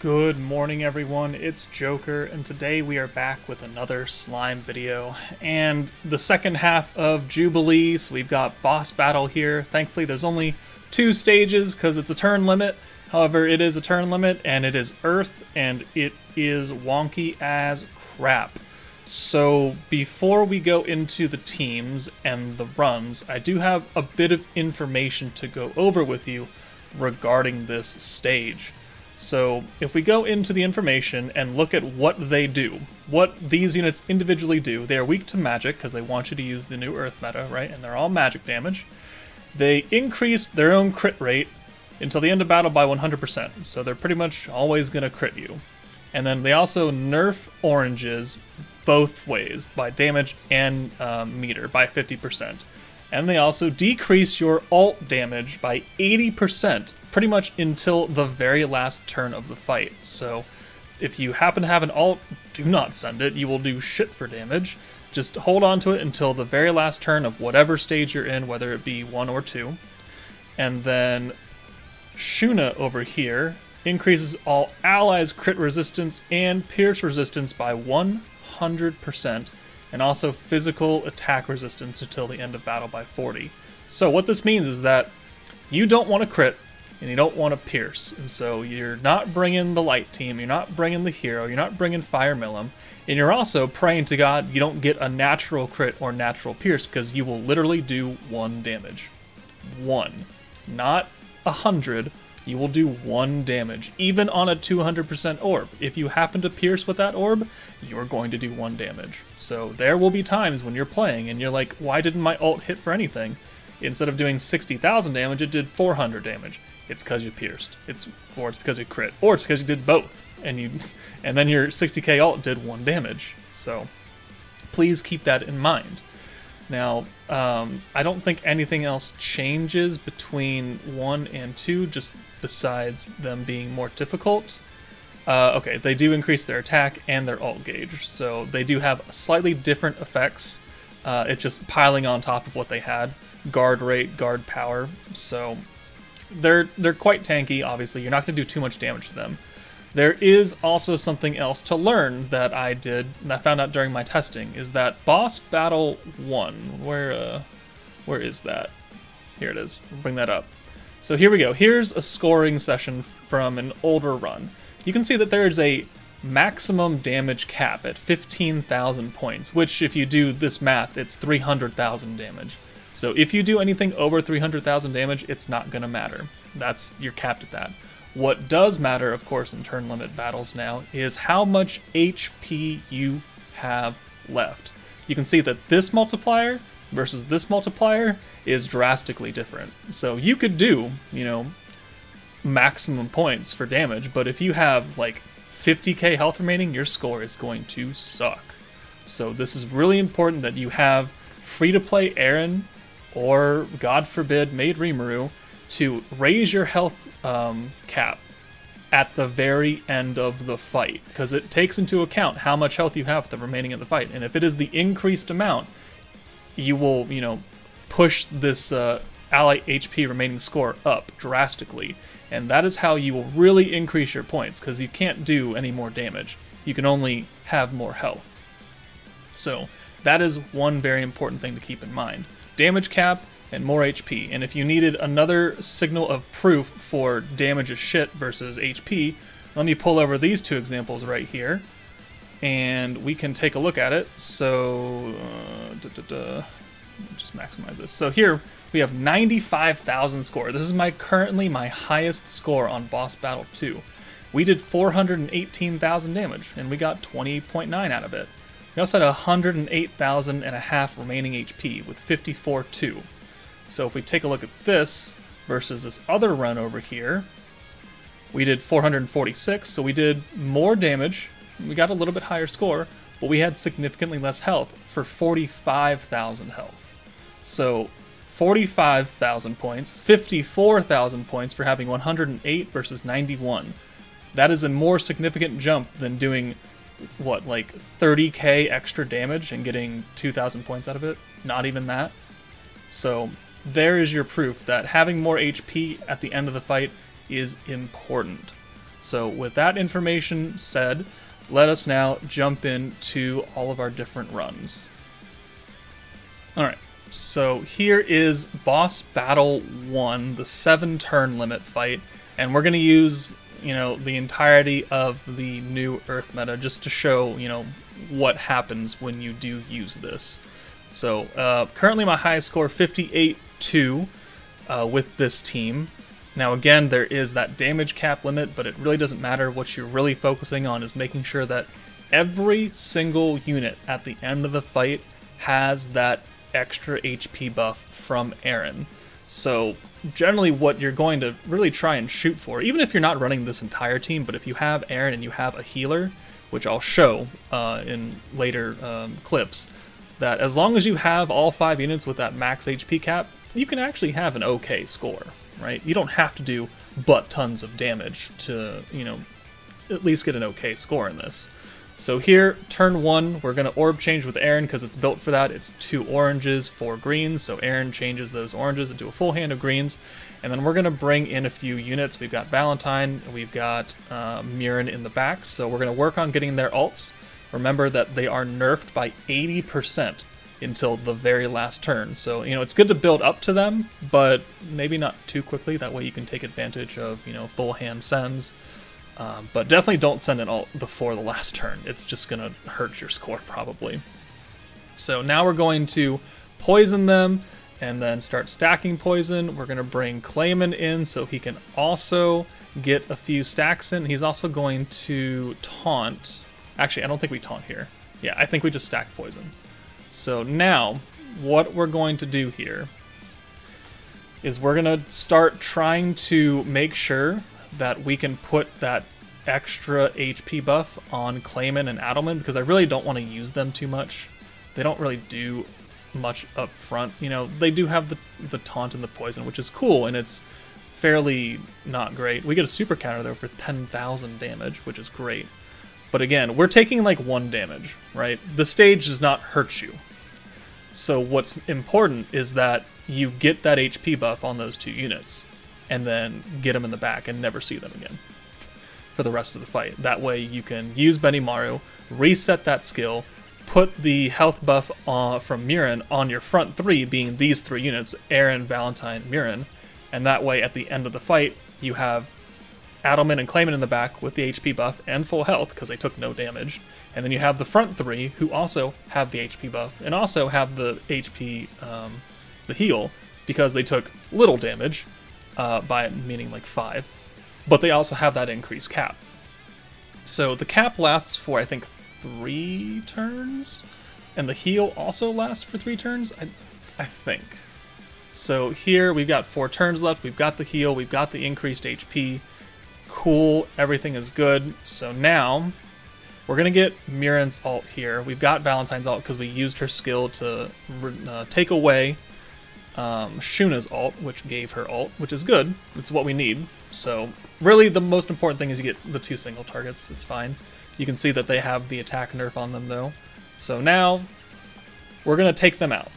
Good morning, everyone. It's Joker, and today we are back with another slime video. And the second half of Jubilee, so we've got boss battle here. Thankfully, there's only two stages because it's a turn limit. However, it is a turn limit, and it is Earth, and it is wonky as crap. So, before we go into the teams and the runs, I do have a bit of information to go over with you regarding this stage. So if we go into the information and look at what they do, what these units individually do, they are weak to magic because they want you to use the new Earth meta, right? And they're all magic damage. They increase their own crit rate until the end of battle by 100%, so they're pretty much always going to crit you. And then they also nerf oranges both ways, by damage and um, meter, by 50% and they also decrease your alt damage by 80%, pretty much until the very last turn of the fight. So, if you happen to have an alt, do not send it. You will do shit for damage. Just hold on to it until the very last turn of whatever stage you're in, whether it be one or two. And then Shuna over here increases all allies' crit resistance and pierce resistance by 100% and also physical attack resistance until the end of battle by 40. So what this means is that you don't want to crit and you don't want to pierce, and so you're not bringing the light team, you're not bringing the hero, you're not bringing Fire Milim, and you're also praying to God you don't get a natural crit or natural pierce because you will literally do one damage. One. Not a hundred, you will do one damage, even on a 200% orb. If you happen to pierce with that orb, you're going to do one damage. So there will be times when you're playing and you're like, why didn't my ult hit for anything? Instead of doing 60,000 damage, it did 400 damage. It's because you pierced. It's or it's because you crit, or it's because you did both, and you, and then your 60k ult did one damage. So please keep that in mind. Now, um, I don't think anything else changes between 1 and 2, just besides them being more difficult. Uh, okay, they do increase their attack and their alt gauge, so they do have slightly different effects. Uh, it's just piling on top of what they had. Guard rate, guard power, so they're they're quite tanky. Obviously, you're not going to do too much damage to them. There is also something else to learn that I did, and I found out during my testing, is that boss battle one. Where, uh, where is that? Here it is. bring that up. So here we go. Here's a scoring session from an older run. You can see that there is a maximum damage cap at 15,000 points, which if you do this math, it's 300,000 damage. So if you do anything over 300,000 damage, it's not going to matter. That's you're capped at that. What does matter, of course, in turn limit battles now is how much HP you have left. You can see that this multiplier versus this multiplier is drastically different. So you could do, you know, maximum points for damage, but if you have like 50k health remaining, your score is going to suck. So this is really important that you have free to play Aaron or, God forbid, Maid Rimuru to raise your health um, cap at the very end of the fight because it takes into account how much health you have the remaining in the fight. And if it is the increased amount you will you know push this uh, ally hp remaining score up drastically. And that is how you will really increase your points because you can't do any more damage. You can only have more health. So that is one very important thing to keep in mind. Damage cap and more HP. And if you needed another signal of proof for damage of shit versus HP, let me pull over these two examples right here, and we can take a look at it. So, uh, just maximize this. So here we have 95,000 score. This is my currently my highest score on Boss Battle 2. We did 418,000 damage, and we got 20.9 out of it. We also had 108,000 and a half remaining HP with 54.2. So if we take a look at this versus this other run over here, we did 446, so we did more damage. We got a little bit higher score, but we had significantly less health for 45,000 health. So 45,000 points, 54,000 points for having 108 versus 91. That is a more significant jump than doing what like 30k extra damage and getting 2,000 points out of it. Not even that. So there is your proof that having more HP at the end of the fight is important. So, with that information said, let us now jump into all of our different runs. Alright, so here is Boss Battle 1, the 7 turn limit fight, and we're going to use, you know, the entirety of the new Earth meta just to show, you know, what happens when you do use this. So, uh, currently my highest score 58 2 uh, with this team. Now, again, there is that damage cap limit, but it really doesn't matter. What you're really focusing on is making sure that every single unit at the end of the fight has that extra HP buff from Aaron. So, generally, what you're going to really try and shoot for, even if you're not running this entire team, but if you have Aaron and you have a healer, which I'll show uh, in later um, clips, that as long as you have all five units with that max HP cap, you can actually have an okay score, right? You don't have to do but tons of damage to, you know, at least get an okay score in this. So here, turn one, we're going to orb change with Aaron because it's built for that. It's two oranges, four greens, so Aaron changes those oranges into a full hand of greens. And then we're going to bring in a few units. We've got Valentine, we've got uh, Murin in the back, so we're going to work on getting their alts. Remember that they are nerfed by 80% until the very last turn. So, you know, it's good to build up to them, but maybe not too quickly. That way you can take advantage of, you know, full hand sends. Um, but definitely don't send an alt before the last turn. It's just going to hurt your score, probably. So now we're going to poison them and then start stacking poison. We're going to bring Clayman in so he can also get a few stacks in. He's also going to taunt. Actually, I don't think we taunt here. Yeah, I think we just stack poison. So now, what we're going to do here is we're going to start trying to make sure that we can put that extra HP buff on Clayman and Adalman because I really don't want to use them too much. They don't really do much up front. You know, they do have the the taunt and the poison, which is cool, and it's fairly not great. We get a super counter though for 10,000 damage, which is great. But again, we're taking like one damage, right? The stage does not hurt you. So what's important is that you get that HP buff on those two units, and then get them in the back and never see them again for the rest of the fight. That way you can use Benny Benimaru, reset that skill, put the health buff uh, from Murin on your front three, being these three units, Aaron, Valentine, Murin, and that way at the end of the fight you have Adalman and Clayman in the back with the HP buff and full health because they took no damage. And then you have the front three who also have the HP buff and also have the HP, um, the heal, because they took little damage, uh, by meaning like five. But they also have that increased cap. So the cap lasts for, I think, three turns, and the heal also lasts for three turns, I, I think. So here we've got four turns left, we've got the heal, we've got the increased HP, cool, everything is good. So now we're gonna get Murin's alt here. We've got Valentine's alt because we used her skill to uh, take away um, Shuna's alt, which gave her alt, which is good. It's what we need. So really, the most important thing is you get the two single targets. It's fine. You can see that they have the attack nerf on them though. So now we're gonna take them out,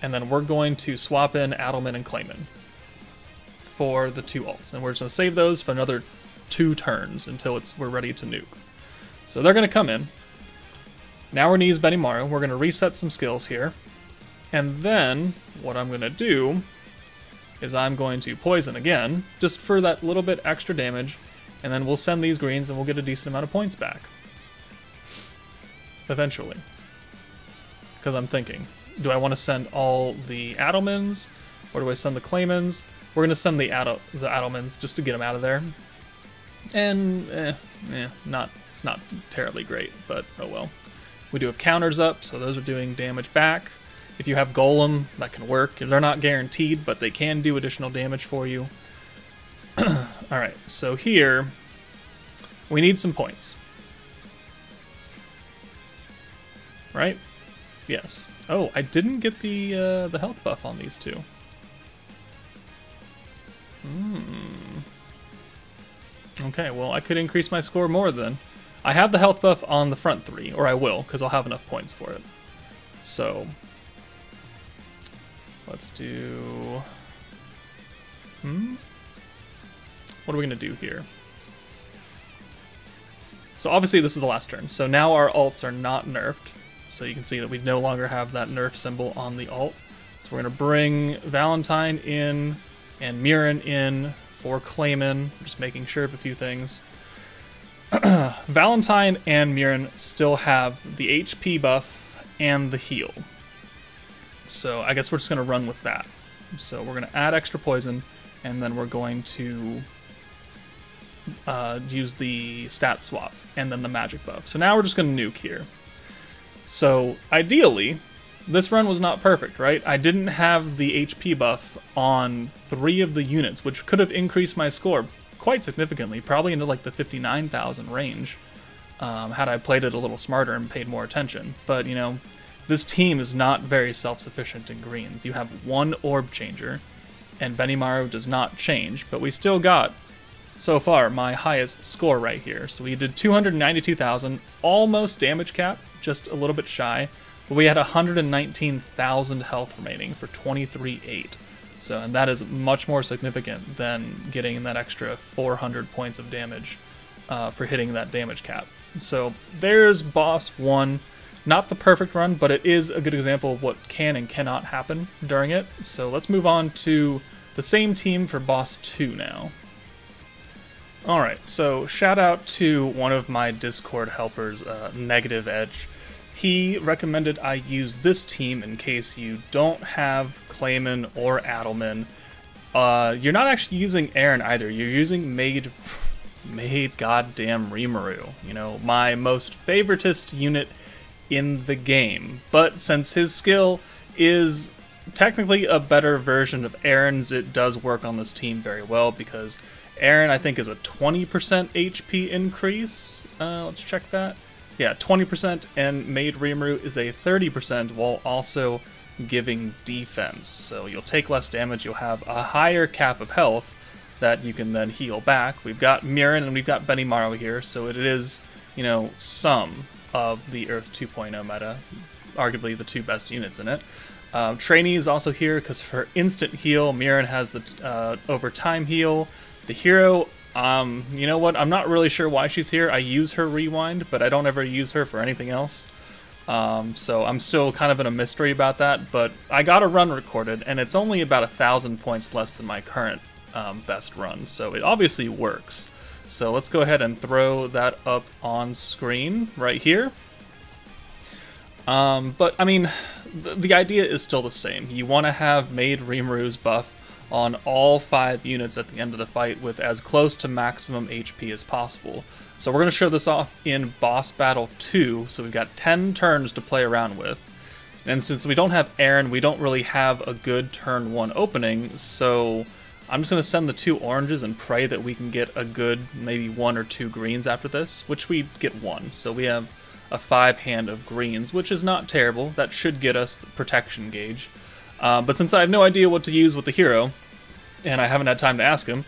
and then we're going to swap in Adalman and Clayman for the two alts, and we're just gonna save those for another two turns until it's we're ready to nuke. So they're gonna come in. Now we're gonna use Benimaru. We're gonna reset some skills here, and then what I'm gonna do is I'm going to poison again, just for that little bit extra damage, and then we'll send these greens and we'll get a decent amount of points back. Eventually. Because I'm thinking, do I want to send all the Adalmans, or do I send the Claymans? We're going to send the, Adel- the Adalmans just to get them out of there. And, eh, eh, not, it's not terribly great, but oh well. We do have counters up, so those are doing damage back. If you have Golem, that can work. They're not guaranteed, but they can do additional damage for you. Alright, so here, we need some points. Right? Yes. Oh, I didn't get the uh, the health buff on these two. Hmm. Okay, well, I could increase my score more then. I have the health buff on the front three, or I will, because I'll have enough points for it. So, let's do... Hmm? What are we going to do here? So obviously this is the last turn. So now our alts are not nerfed. So you can see that we no longer have that nerf symbol on the alt. So we're going to bring Valentine in and Mirren in for Clayman. Just making sure of a few things. Valentine and Mirren still have the HP buff and the heal. So I guess we're just going to run with that. So we're going to add extra poison, and then we're going to uh, use the stat swap and then the magic buff. So now we're just going to nuke here. So ideally, this run was not perfect, right? I didn't have the HP buff on three of the units, which could have increased my score quite significantly, probably into like the 59,000 range, um, had I played it a little smarter and paid more attention. But, you know, this team is not very self sufficient in greens. You have one orb changer, and Benimaru does not change, but we still got, so far, my highest score right here. So we did 292,000, almost damage cap, just a little bit shy, but we had 119,000 health remaining for 23.8. So, and that is much more significant than getting that extra 400 points of damage uh, for hitting that damage cap. So there's boss one. Not the perfect run, but it is a good example of what can and cannot happen during it. So let's move on to the same team for boss two now. Alright, so shout out to one of my Discord helpers, uh, Negative Edge. He recommended I use this team in case you don't have Clayman or Adalman. Uh, you're not actually using Aaron either. You're using Maid, Maid goddamn Rimuru. You know, my most favoritist unit in the game. But since his skill is technically a better version of Aaron's, it does work on this team very well because Aaron, I think, is a 20% HP increase. Uh, let's check that. Yeah, 20%, and Maid Rimuru is a 30% while also giving defense. So you'll take less damage, you'll have a higher cap of health that you can then heal back. We've got Mirren and we've got Benimaru here, so it is, you know, some of the Earth 2.0 meta, arguably the two best units in it. Um, Treyni is also here because for instant heal, Mirren has the uh, over time heal. The hero, um, you know what? I'm not really sure why she's here. I use her rewind, but I don't ever use her for anything else. Um, so I'm still kind of in a mystery about that. But I got a run recorded, and it's only about a thousand points less than my current um, best run. So it obviously works. So let's go ahead and throw that up on screen right here. Um, but I mean, the, the idea is still the same. You want to have Maid Rimuru's buff on all five units at the end of the fight with as close to maximum HP as possible. So we're going to show this off in Boss Battle 2, so we've got 10 turns to play around with. And since we don't have Aaron, we don't really have a good turn 1 opening, so I'm just going to send the two oranges and pray that we can get a good maybe one or two greens after this, which we get one. So we have a five hand of greens, which is not terrible. That should get us the protection gauge. Uh, but since I have no idea what to use with the hero, and I haven't had time to ask him,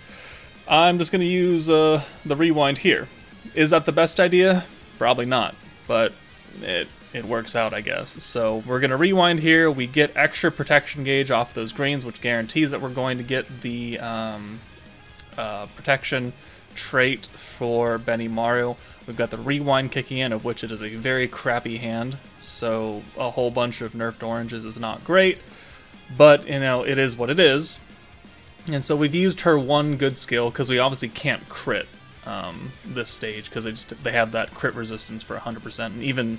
I'm just going to use uh, the rewind here. Is that the best idea? Probably not, but it it works out, I guess. So we're going to rewind here. We get extra protection gauge off those greens, which guarantees that we're going to get the um, uh, protection trait for Benimaru. We've got the rewind kicking in, of which it is a very crappy hand. So a whole bunch of nerfed oranges is not great, but you know it is what it is. And so we've used her one good skill because we obviously can't crit um, this stage because they just they have that crit resistance for 100%, and even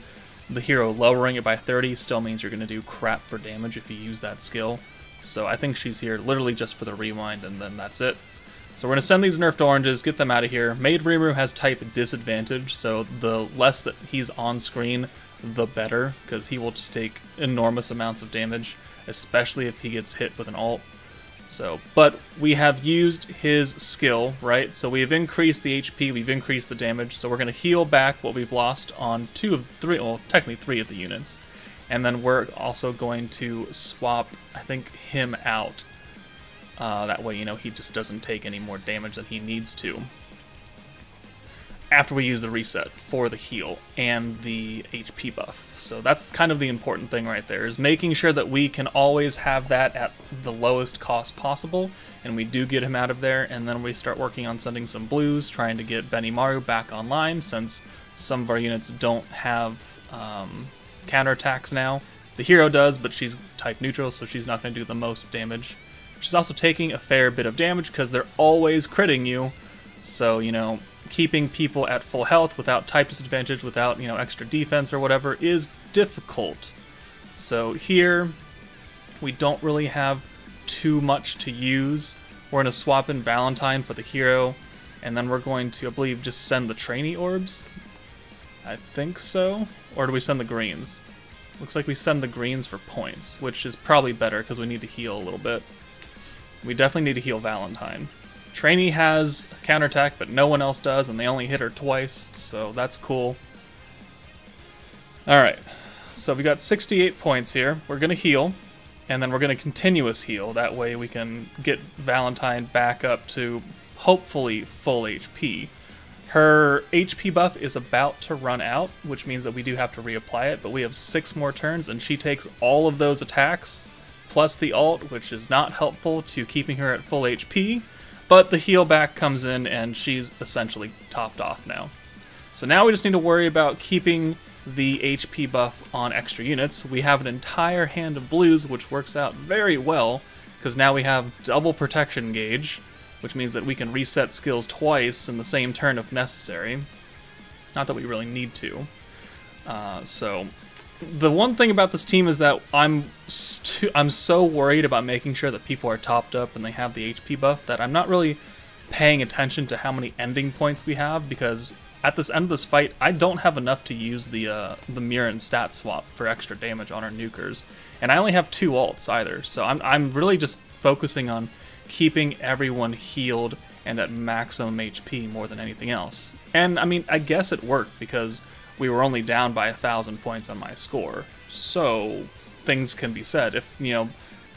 the hero lowering it by 30 still means you're going to do crap for damage if you use that skill. So I think she's here literally just for the rewind, and then that's it. So we're going to send these nerfed oranges, get them out of here. Maid Rimuru has type disadvantage, so the less that he's on screen, the better, because he will just take enormous amounts of damage, especially if he gets hit with an alt. So, but we have used his skill, right? So we've increased the HP, we've increased the damage, so we're going to heal back what we've lost on two of three, well, technically three of the units. And then we're also going to swap, I think, him out. Uh, that way, you know, he just doesn't take any more damage than he needs to after we use the reset for the heal and the HP buff. So that's kind of the important thing right there is making sure that we can always have that at the lowest cost possible and we do get him out of there and then we start working on sending some blues trying to get Benimaru back online since some of our units don't have um, counterattacks now. The hero does, but she's type neutral, so she's not going to do the most damage. She's also taking a fair bit of damage because they're always critting you. So, you know, keeping people at full health without type disadvantage, without, you know, extra defense or whatever is difficult. So here, we don't really have too much to use. We're going to swap in Valentine for the hero, and then we're going to, I believe, just send the Treyni orbs. I think so. Or do we send the greens? Looks like we send the greens for points, which is probably better because we need to heal a little bit. We definitely need to heal Valentine. Treyni has counterattack, but no one else does, and they only hit her twice, so that's cool. Alright, so we got 68 points here. We're going to heal, and then we're going to continuous heal. That way we can get Valentine back up to hopefully full HP. Her HP buff is about to run out, which means that we do have to reapply it, but we have six more turns, and she takes all of those attacks, plus the alt, which is not helpful to keeping her at full HP, but the heal back comes in, and she's essentially topped off now. So now we just need to worry about keeping the HP buff on extra units. We have an entire hand of blues, which works out very well, because now we have double protection gauge, which means that we can reset skills twice in the same turn if necessary. Not that we really need to. Uh, so, the one thing about this team is that I'm stu- I'm so worried about making sure that people are topped up and they have the HP buff that I'm not really paying attention to how many ending points we have because at this end of this fight, I don't have enough to use the uh, the Murin stat swap for extra damage on our nukers, and I only have two ults either. So I'm I'm really just focusing on keeping everyone healed and at maximum HP more than anything else. And I mean, I guess it worked because we were only down by a thousand points on my score. So things can be said. If you know,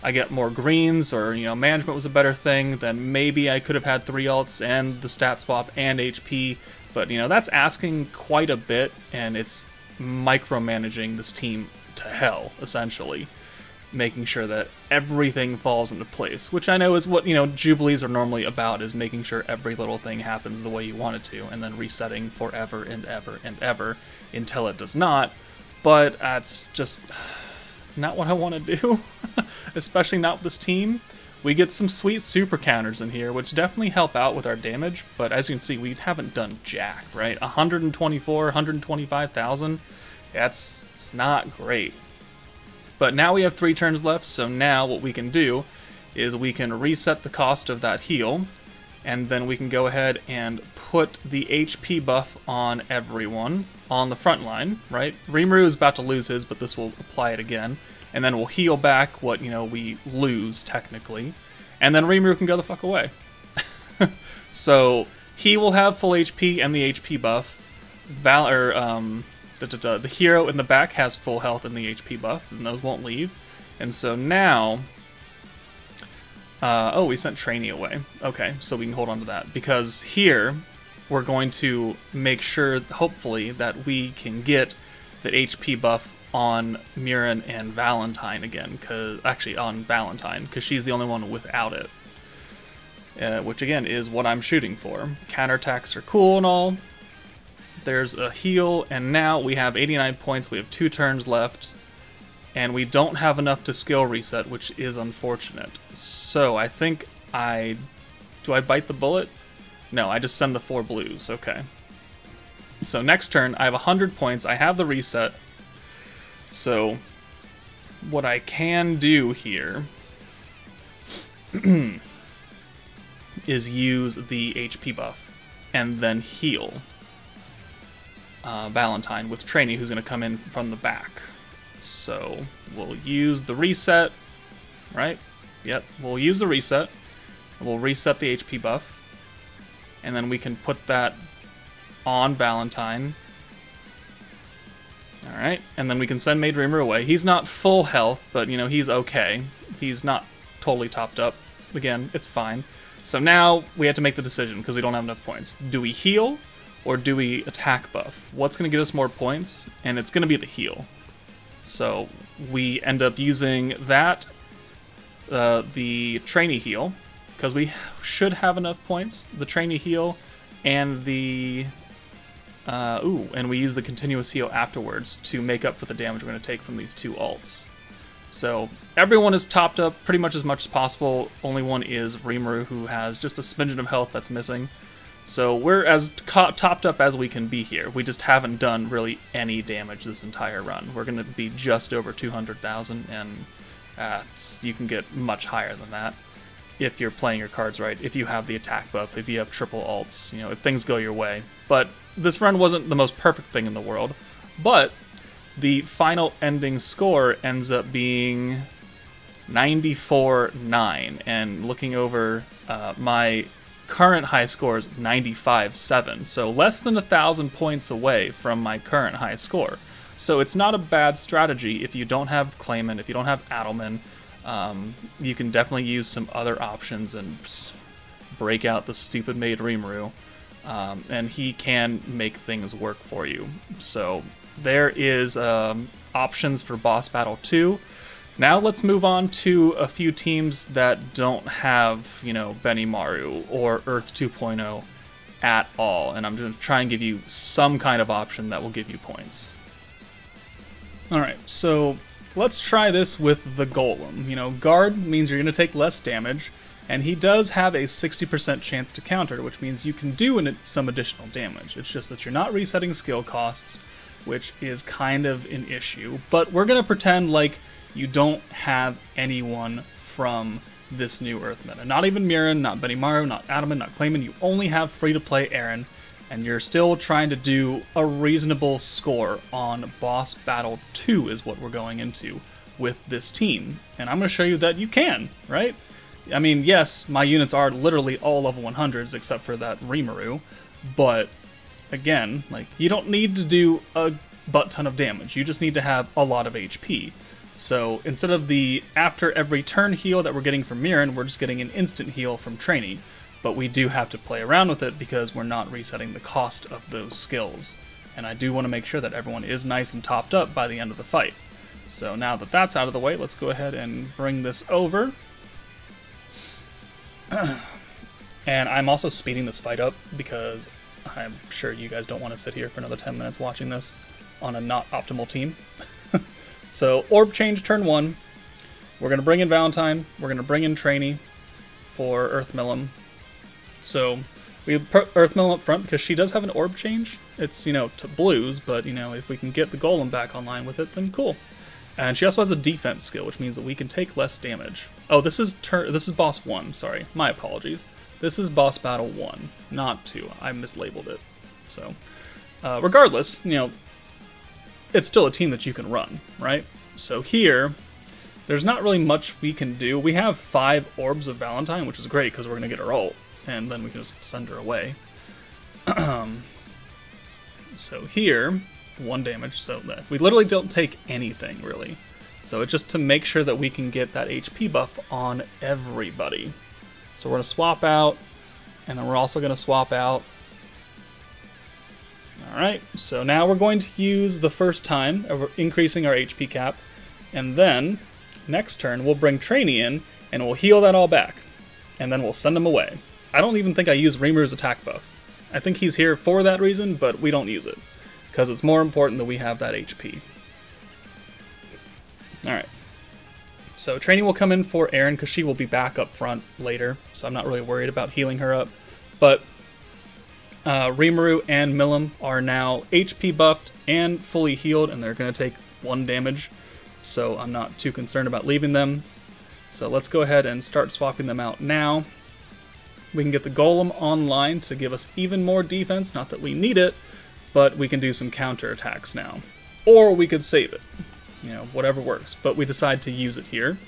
I get more greens or you know, management was a better thing, then maybe I could have had three alts and the stat swap and HP. But you know, that's asking quite a bit, and it's micromanaging this team to hell essentially making sure that everything falls into place, which I know is what, you know, Jubilees are normally about, is making sure every little thing happens the way you want it to, and then resetting forever and ever and ever until it does not. But that's just not what I want to do, especially not with this team. We get some sweet super counters in here, which definitely help out with our damage, but as you can see, we haven't done jack, right? 124, 125,000, that's it's not great. But now we have three turns left, so now what we can do is we can reset the cost of that heal, and then we can go ahead and put the HP buff on everyone on the front line, right? Rimuru is about to lose his, but this will apply it again. And then we'll heal back what, you know, we lose, technically. And then Rimuru can go the fuck away. so he will have full HP and the HP buff. Val or um Da, da. The hero in the back has full health and the HP buff, and those won't leave. And so now... Uh, oh, we sent Treyni away. Okay, so we can hold on to that. Because here, we're going to make sure, hopefully, that we can get the HP buff on Murin and Valentine again. Cause, actually, on Valentine, because she's the only one without it. Uh, which, again, is what I'm shooting for. Counterattacks are cool and all, there's a heal, and now we have 89 points. We have two turns left, and we don't have enough to skill reset, which is unfortunate. So I think I... Do I bite the bullet? No, I just send the four blues. Okay. So next turn, I have 100 points. I have the reset. So what I can do here is use the HP buff and then heal uh, Valentine with Treyni, who's going to come in from the back. So we'll use the reset, right? Yep, we'll use the reset. We'll reset the HP buff. And then we can put that on Valentine. Alright, and then we can send Maid Rimuru away. He's not full health, but, you know, he's okay. He's not totally topped up. Again, it's fine. So now we have to make the decision, because we don't have enough points. Do we heal, or do we attack buff? What's going to get us more points? And it's going to be the heal. So we end up using that, uh, the Treyni heal, because we should have enough points. The train Treyni heal and the Uh, ooh, and we use the continuous heal afterwards to make up for the damage we're going to take from these two alts. So everyone is topped up pretty much as much as possible. Only one is Rimuru, who has just a smidgen of health that's missing. So we're as topped up as we can be here. We just haven't done really any damage this entire run. We're going to be just over 200,000, and uh, you can get much higher than that if you're playing your cards right, if you have the attack buff, if you have triple alts, you know, if things go your way. But this run wasn't the most perfect thing in the world, but the final ending score ends up being 94 9. And looking over uh, my current high score is 95 7. So less than a thousand points away from my current high score. So it's not a bad strategy if you don't have Clayman, if you don't have Adalman. Um, you can definitely use some other options and break out the stupid Maid Rimuru. Um, and he can make things work for you. So there is um, options for Boss Battle 2. Now let's move on to a few teams that don't have, you know, Benimaru or Earth 2.0 at all. And I'm going to try and give you some kind of option that will give you points. Alright, so let's try this with the Golem. You know, guard means you're going to take less damage, and he does have a 60% chance to counter, which means you can do an, some additional damage. It's just that you're not resetting skill costs, which is kind of an issue. But we're going to pretend like you don't have anyone from this new Earth meta. Not even Miran, not Benimaru, not Adalman, not Clayman. You only have free to play Aaron, and you're still trying to do a reasonable score on Boss Battle 2, is what we're going into with this team. And I'm going to show you that you can, right? I mean, yes, my units are literally all level 100s except for that Rimuru, but again, like, you don't need to do a butt ton of damage. You just need to have a lot of HP. So instead of the after every turn heal that we're getting from Miran, we're just getting an instant heal from Treyni. But we do have to play around with it because we're not resetting the cost of those skills. And I do want to make sure that everyone is nice and topped up by the end of the fight. So now that that's out of the way, let's go ahead and bring this over. and I'm also speeding this fight up because I'm sure you guys don't want to sit here for another 10 minutes watching this on a not optimal team. so, Orb Change turn 1. We're going to bring in Valentine. We're going to bring in Treyni for Earth Milim. So, we put Milim up front because she does have an Orb Change. It's, you know, to blues, but, you know, if we can get the Golem back online with it, then cool. And she also has a defense skill, which means that we can take less damage. Oh, this is turn. This is boss one. Sorry, my apologies. This is boss battle one, not two. I mislabeled it. So, uh, regardless, you know, it's still a team that you can run, right? So here, there's not really much we can do. We have five orbs of Valentine, which is great because we're gonna get her ult, and then we can just send her away. Um, so here, one damage, so that we literally don't take anything really. So it's just to make sure that we can get that HP buff on everybody. So we're going to swap out, and then we're also going to swap out. Alright, so now we're going to use the first time, of increasing our HP cap, and then next turn we'll bring Treyni in, and we'll heal that all back, and then we'll send him away. I don't even think I use Rimuru's attack buff. I think he's here for that reason, but we don't use it because it's more important that we have that HP. Alright. So Training will come in for Aaron because she will be back up front later, so I'm not really worried about healing her up. But uh, Rimuru and Milim are now HP buffed and fully healed, and they're going to take one damage, so I'm not too concerned about leaving them. So let's go ahead and start swapping them out now. We can get the Golem online to give us even more defense, not that we need it, but we can do some counter attacks now. Or we could save it. You know, whatever works. But we decide to use it here.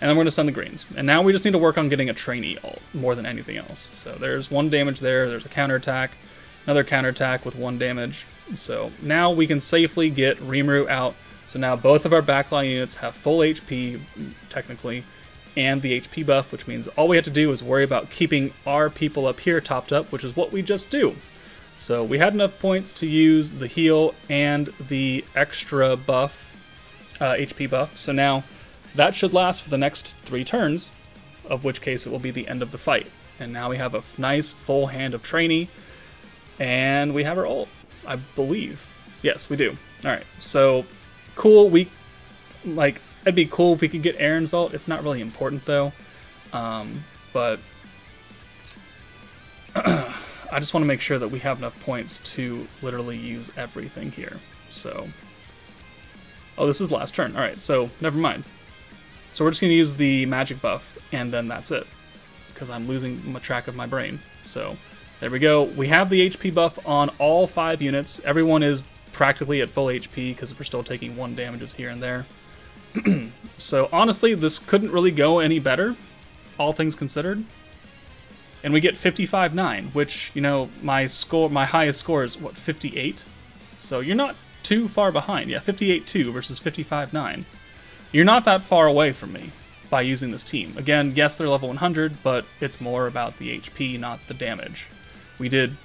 And then we're going to send the greens. And now we just need to work on getting a Treyni ult more than anything else. So there's one damage there, there's a counter attack, another counter attack with one damage. So now we can safely get Rimuru out. So now both of our backline units have full HP, technically, and the HP buff, which means all we have to do is worry about keeping our people up here topped up, which is what we just do. So we had enough points to use the heal and the extra buff, uh, HP buff. So now that should last for the next three turns, of which case it will be the end of the fight. And now we have a nice full hand of Treyni, and we have our ult. I believe. Yes, we do. All right. So cool. We like it'd be cool if we could get Aaron's ult. It's not really important though. Um, but I just want to make sure that we have enough points to literally use everything here. So, oh, this is last turn. All right, so never mind. So we're just going to use the magic buff, and then that's it, because I'm losing my track of my brain. So there we go. We have the HP buff on all five units. Everyone is practically at full HP because we're still taking one damages here and there. so honestly, this couldn't really go any better, all things considered and we get 55.9, which you know my score, my highest score is what 58. So you're not too far behind. Yeah, 58.2 versus 55.9. You're not that far away from me by using this team. Again, yes, they're level 100, but it's more about the HP, not the damage. We did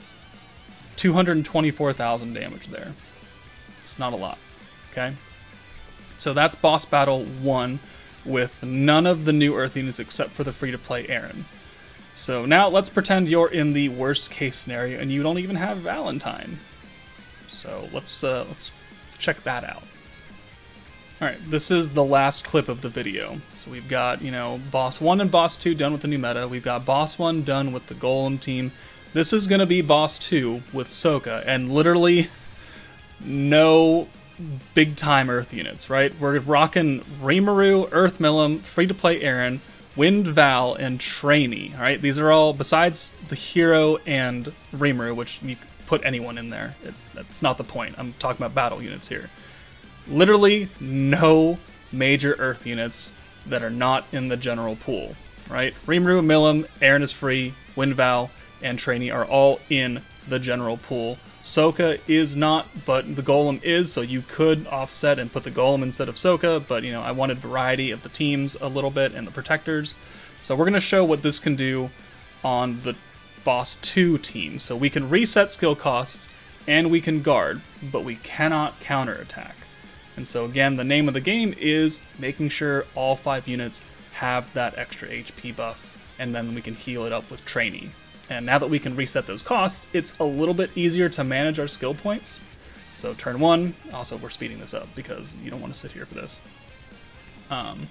224,000 damage there. It's not a lot. Okay? So that's boss battle 1 with none of the new Earth units except for the free to play Aaron. So now let's pretend you're in the worst case scenario and you don't even have Valentine. So let's uh, let's check that out. All right, this is the last clip of the video. So we've got you know boss one and boss two done with the new meta. We've got boss one done with the Golem team. This is gonna be boss two with Soka, and literally no big time Earth units. Right? We're rocking Rimuru, Earth Milim, free to play Aaron. Wind Val, and Treyni. All right, these are all besides the hero and Rimuru, which you put anyone in there. It, that's not the point. I'm talking about battle units here. Literally no major Earth units that are not in the general pool. Right, Rimuru, Milim, Aaron is free, Wind Val, and Treyni are all in the general pool. Soka is not, but the Golem is, so you could offset and put the Golem instead of Soka, but you know, I wanted variety of the teams a little bit and the protectors. So we're going to show what this can do on the Boss 2 team. So we can reset skill costs and we can guard, but we cannot counterattack. And so again, the name of the game is making sure all five units have that extra HP buff, and then we can heal it up with Treyni. And now that we can reset those costs, it's a little bit easier to manage our skill points. So turn one, also we're speeding this up because you don't want to sit here for this. Um,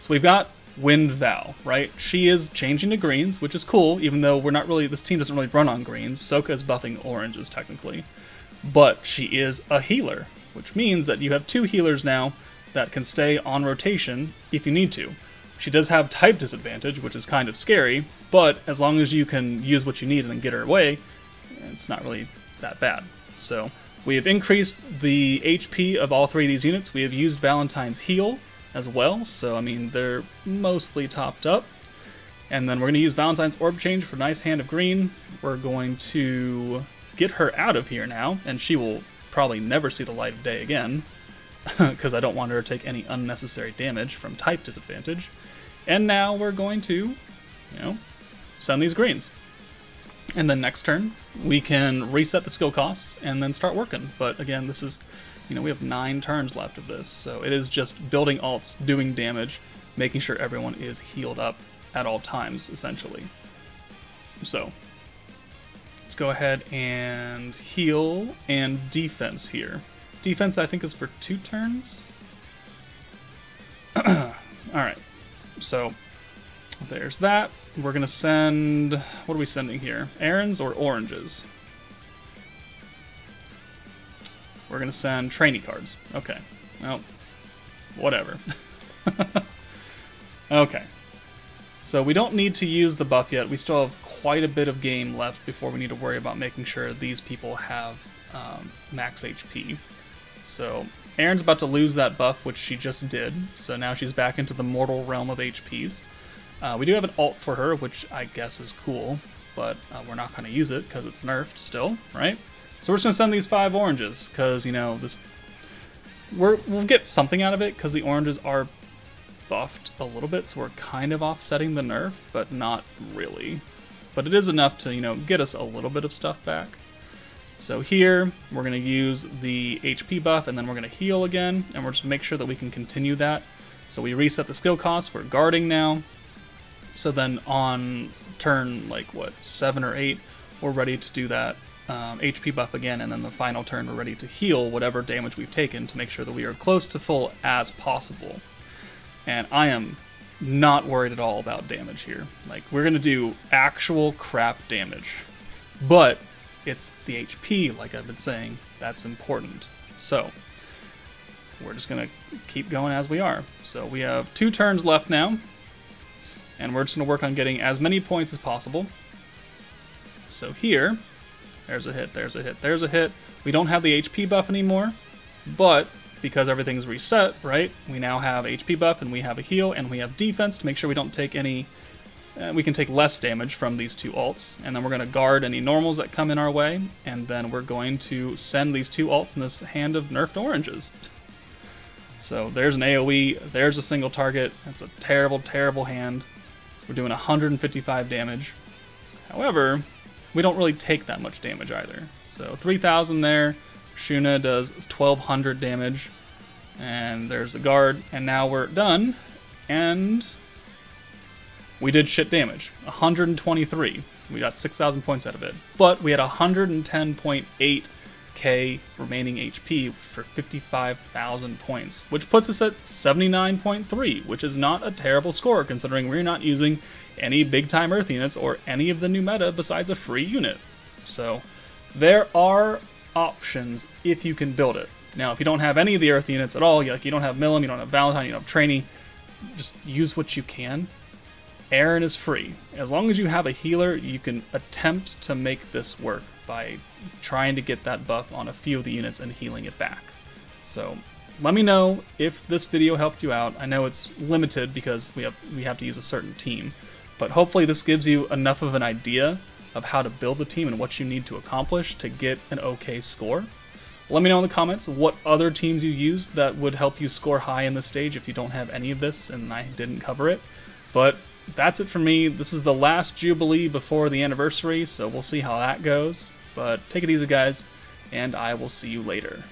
so we've got Wind Val, right? She is changing to greens, which is cool, even though we're not really, this team doesn't really run on greens. Soka is buffing oranges, technically. But she is a healer, which means that you have two healers now that can stay on rotation if you need to. She does have type disadvantage, which is kind of scary, but as long as you can use what you need and then get her away, it's not really that bad. So we have increased the HP of all three of these units. We have used Valentine's heal as well, so I mean they're mostly topped up. And then we're going to use Valentine's Orb Change for nice hand of green. We're going to get her out of here now, and she will probably never see the light of day again, because I don't want her to take any unnecessary damage from type disadvantage. And now we're going to, you know, send these greens. And then next turn, we can reset the skill costs and then start working. But again, this is, you know, we have nine turns left of this. So it is just building alts, doing damage, making sure everyone is healed up at all times, essentially. So let's go ahead and heal and defense here. Defense, I think, is for two turns. all right. So there's that. We're to send... What are we sending here? Aaron's or oranges? We're to send Treyni cards. Okay. Well, whatever. okay. So we don't need to use the buff yet. We still have quite a bit of game left before we need to worry about making sure these people have um, max HP. So Aaron's about to lose that buff, which she just did, so now she's back into the mortal realm of HPs. Uh, we do have an alt for her, which I guess is cool, but uh, we're not going to use it because it's nerfed still, right? So we're just going to send these five oranges, because, you know, this we're, we'll get something out of it, because the oranges are buffed a little bit, so we're kind of offsetting the nerf, but not really. But it is enough to, you know, get us a little bit of stuff back. So here, we're going to use the HP buff, and then we're going to heal again, and we're just make sure that we can continue that. So we reset the skill cost, we're guarding now. So then on turn, like, what, 7 or 8, we're ready to do that um, HP buff again, and then the final turn we're ready to heal whatever damage we've taken to make sure that we are close to full as possible. And I am not worried at all about damage here. Like, we're to do actual crap damage. But it's the HP, like I've been saying, that's important. So, we're just to keep going as we are. So we have two turns left now, and we're just going to work on getting as many points as possible. So here, there's a hit, there's a hit, there's a hit. We don't have the HP buff anymore, but because everything's reset, right, we now have HP buff and we have a heal and we have defense to make sure we don't take any uh, we can take less damage from these two alts, and then we're going to guard any normals that come in our way, and then we're going to send these two alts in this hand of nerfed oranges. So there's an AoE, there's a single target. That's a terrible, terrible hand. We're doing 155 damage. However, we don't really take that much damage either. So 3,000 there. Shuna does 1,200 damage. And there's a guard. And now we're done. And we did shit damage. 123. We got 6,000 points out of it. But we had 110.8 k remaining HP for 55,000 points, which puts us at 79.3, which is not a terrible score considering we're not using any big time Earth units or any of the new meta besides a free unit. So there are options if you can build it. Now, if you don't have any of the Earth units at all, like you don't have Milim, you don't have Valentine, you don't have Treyni, just use what you can. Aaron is free. As long as you have a healer, you can attempt to make this work by trying to get that buff on a few of the units and healing it back. So let me know if this video helped you out. I know it's limited because we have we have to use a certain team, but hopefully this gives you enough of an idea of how to build the team and what you need to accomplish to get an okay score. Let me know in the comments what other teams you use that would help you score high in this stage if you don't have any of this and I didn't cover it. But that's it for me. This is the last Jubilee before the anniversary, so we'll see how that goes. But take it easy, guys, and I will see you later.